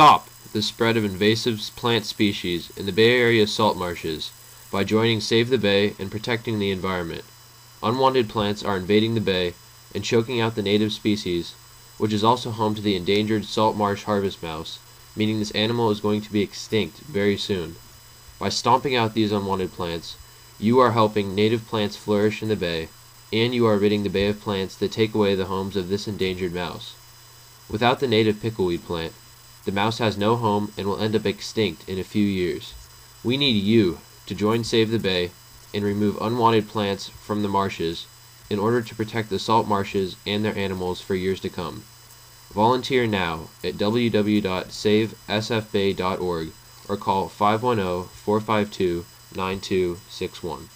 Stop the spread of invasive plant species in the Bay Area salt marshes by joining Save the Bay and protecting the environment. Unwanted plants are invading the bay and choking out the native species, which is also home to the endangered salt marsh harvest mouse, meaning this animal is going to be extinct very soon. By stomping out these unwanted plants, you are helping native plants flourish in the bay, and you are ridding the bay of plants that take away the homes of this endangered mouse. Without the native pickleweed plant, the mouse has no home and will end up extinct in a few years. We need you to join Save the Bay and remove unwanted plants from the marshes in order to protect the salt marshes and their animals for years to come. Volunteer now at www.savesfbay.org or call 510 452 9261.